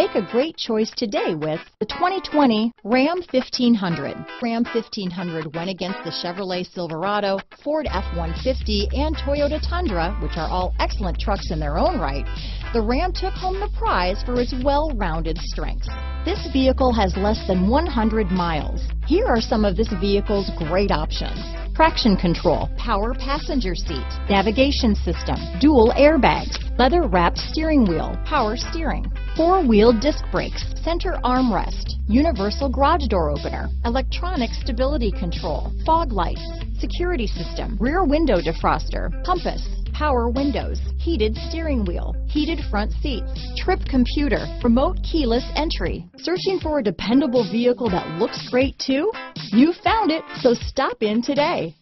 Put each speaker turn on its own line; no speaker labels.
Make a great choice today with the 2020 Ram 1500. Ram 1500 went against the Chevrolet Silverado, Ford F-150, and Toyota Tundra, which are all excellent trucks in their own right. The Ram took home the prize for its well-rounded strengths. This vehicle has less than 100 miles. Here are some of this vehicle's great options. Traction control, power passenger seat, navigation system, dual airbags, leather wrapped steering wheel, power steering, four wheel disc brakes, center armrest, universal garage door opener, electronic stability control, fog lights, security system, rear window defroster, compass, power windows, heated steering wheel, heated front seats, trip computer, remote keyless entry. Searching for a dependable vehicle that looks great too? You found it, so stop in today.